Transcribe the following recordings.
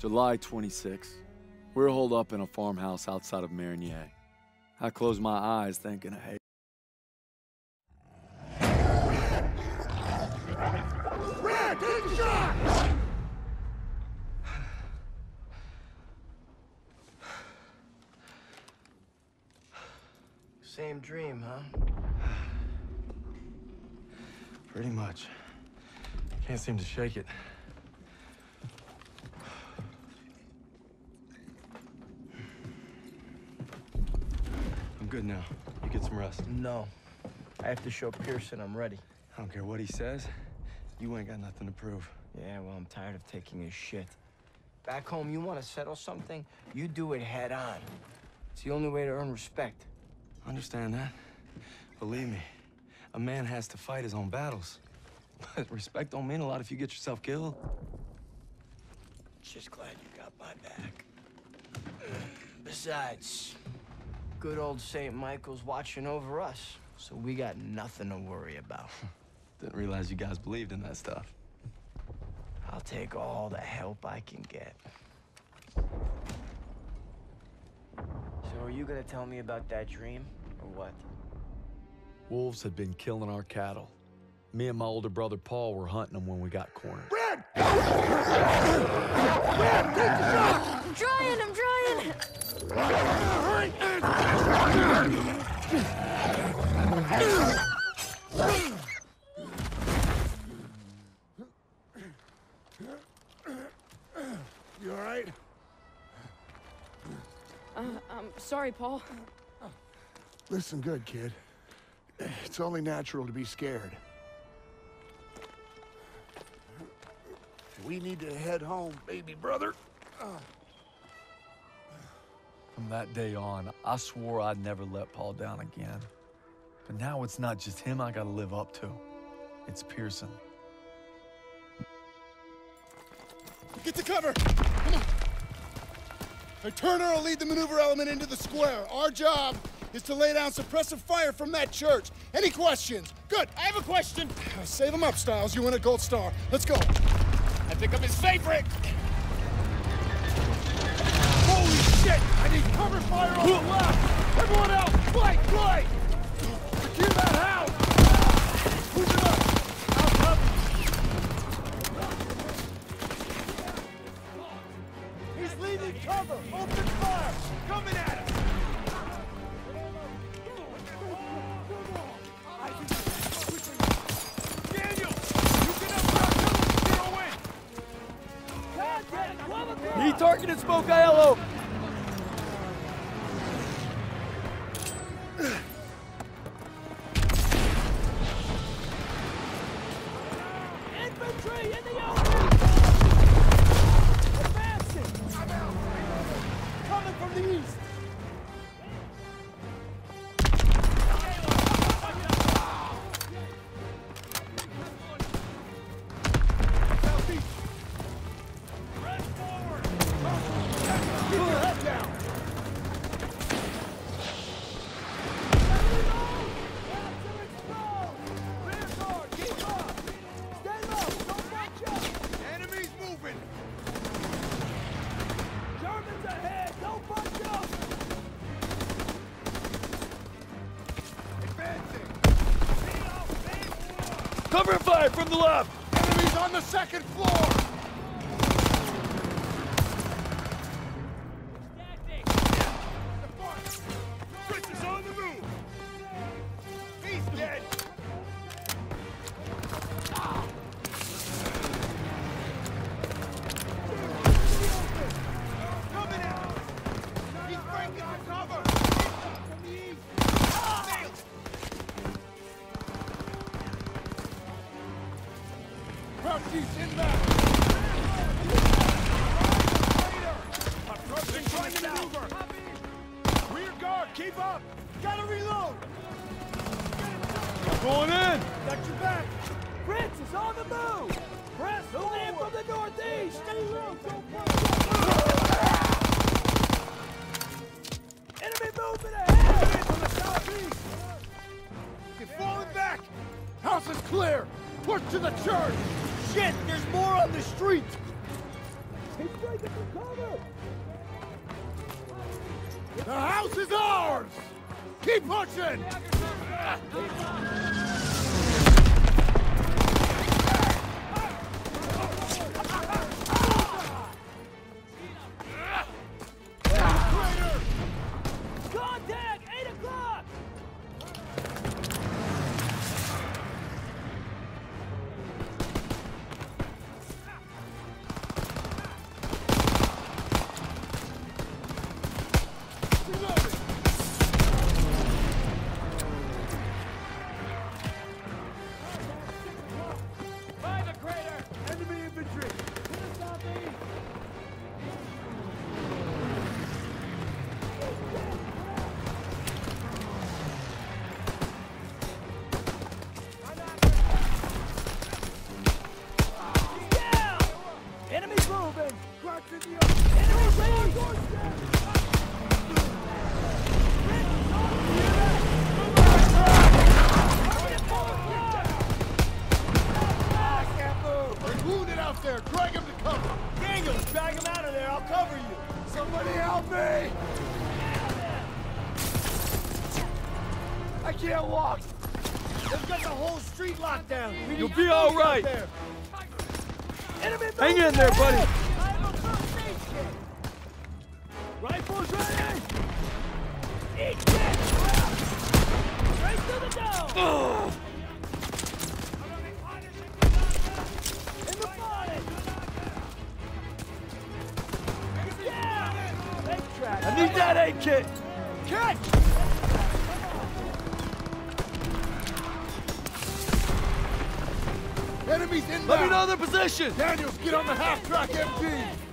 July 26. We're holed up in a farmhouse outside of Marigny. I close my eyes thinking, hey, Brad, take a shot! Same dream, huh? Pretty much. Can't seem to shake it. I'm good now. You get some rest. No. I have to show Pierson I'm ready. I don't care what he says. You ain't got nothing to prove. Yeah, well, I'm tired of taking his shit. Back home, you want to settle something, you do it head on. It's the only way to earn respect. Understand that? Believe me, a man has to fight his own battles. But respect don't mean a lot if you get yourself killed. Just glad you got my back. Besides, good old St. Michael's watching over us, so we got nothing to worry about. Didn't realize you guys believed in that stuff. I'll take all the help I can get. So are you gonna tell me about that dream, or what? wolves had been killing our cattle. Me and my older brother Paul were hunting them when we got cornered. Brad! Brad, take a shot! I'm trying, I'm trying. You all right? Uh, I'm sorry, Paul. Listen good, kid. It's only natural to be scared. We need to head home, baby brother. From that day on, I swore I'd never let Paul down again. But now it's not just him I gotta live up to. It's Pierson. Get to cover! Come on! Now, Turner will lead the maneuver element into the square. Our job is to lay down suppressive fire from that church. Any questions? Good, I have a question. Save them up, Stiles. You win a gold star. Let's go. I think I'm his favorite. Shit! I need cover fire on the left! Everyone else, flank, flank! Secure that house! Move it up! I'll cover! He's leaving cover! Open fire! Coming at him! Daniel! You can up zero in! He targeted Smoke Aiello! Cover fire from the left! Enemies on the second floor! Stay low, don't Enemy movement ahead! From back! House is clear! Push to the church! Shit, there's more on the street! He's breaking for cover! The house is ours! Keep pushing! Down! We You'll be all right. Hang in there, buddy. ahead! I have a first aid kit! Rifles ready! Eat shit! Right to the dome! In the body! Yeah! Leg track! I need that aid kit. Position. Daniels, get on the half-track MG!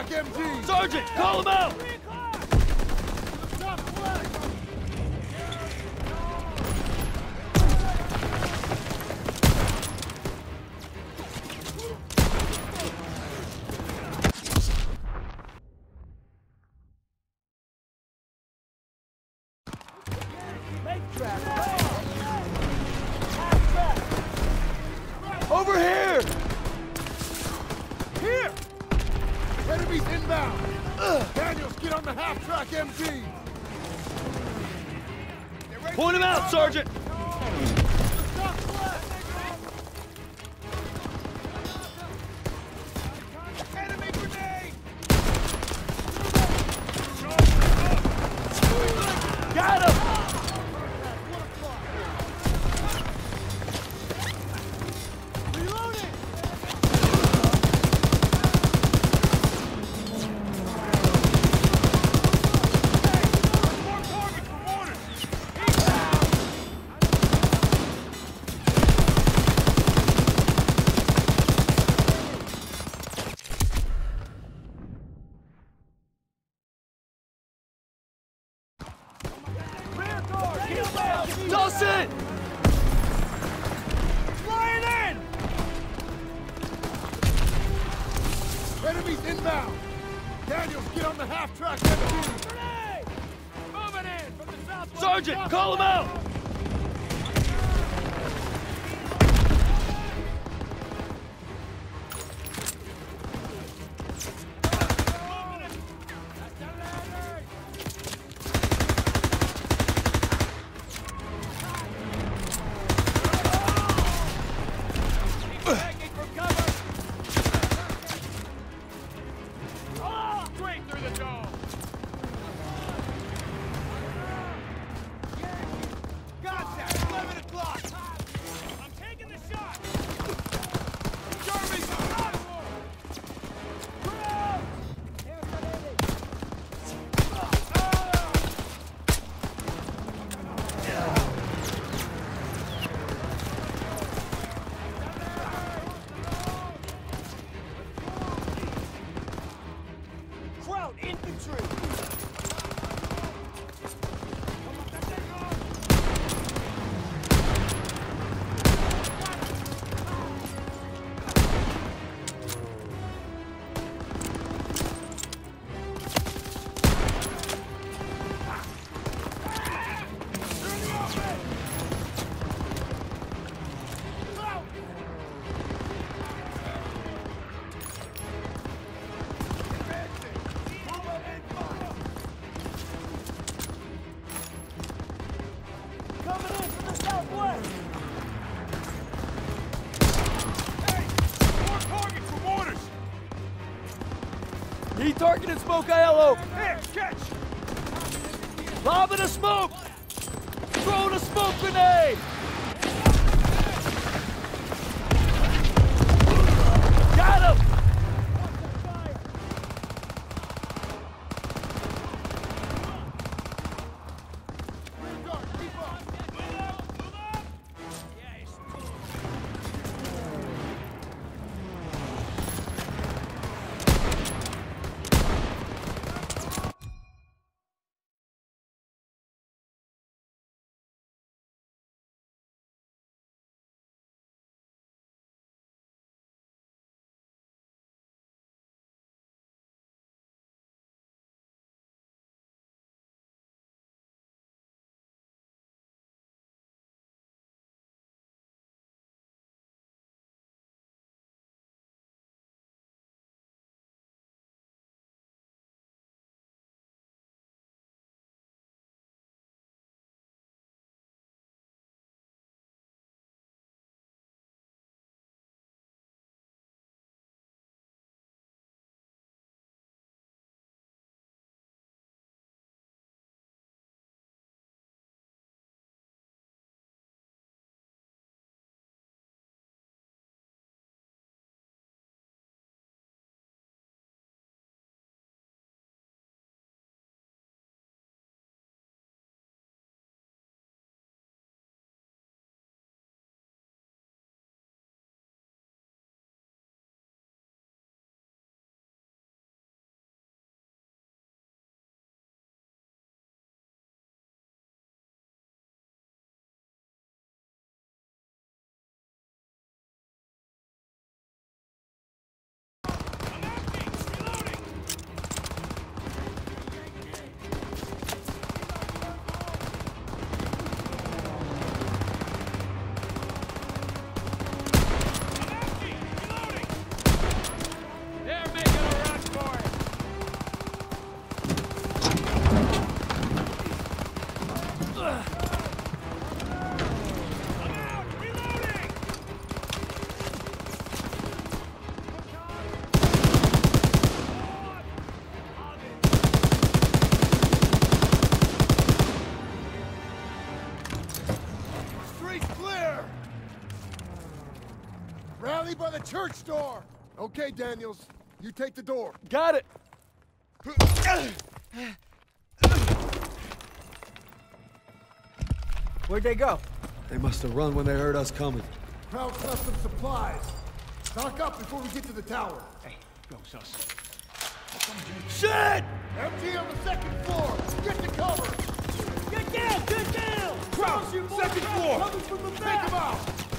On MG! Sergeant, call him out. Three o'clock! Southwest! Make track! Half track! Over. Here! Enemies inbound! Daniels, get on the half-track MG! Point him out, Sergeant. It. Flying in! Enemies inbound! Daniels, get on the half-track! Grenade! Moving in from the southwest! Sergeant, call him out. Target in Smoke! Here, catch! Lobbing a smoke! Throwing a smoke grenade! By the church door! Okay, Daniels. You take the door. Got it! Where'd they go? They must have run when they heard us coming. Crowd left some supplies. Stock up before we get to the tower. Hey, go, sus. Shit! Empty on the second floor. Get to cover. Get down! Get down! Crouch, second floor. Coming from the Take back! him out.